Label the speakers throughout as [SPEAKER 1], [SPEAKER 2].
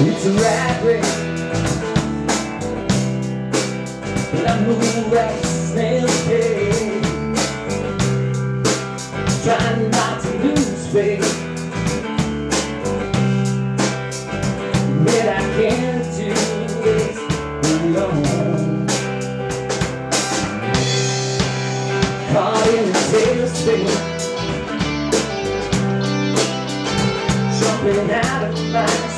[SPEAKER 1] It's a rat race. I'm moving like a snail pace Trying not to lose faith, But I can't do this alone. Caught in a tailspin Jumping out of my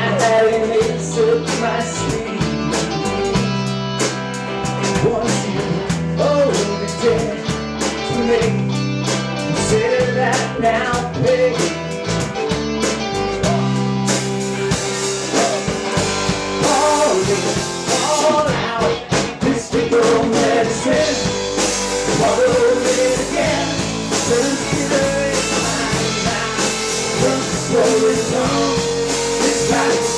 [SPEAKER 1] head and it my sleep. Once Yeah.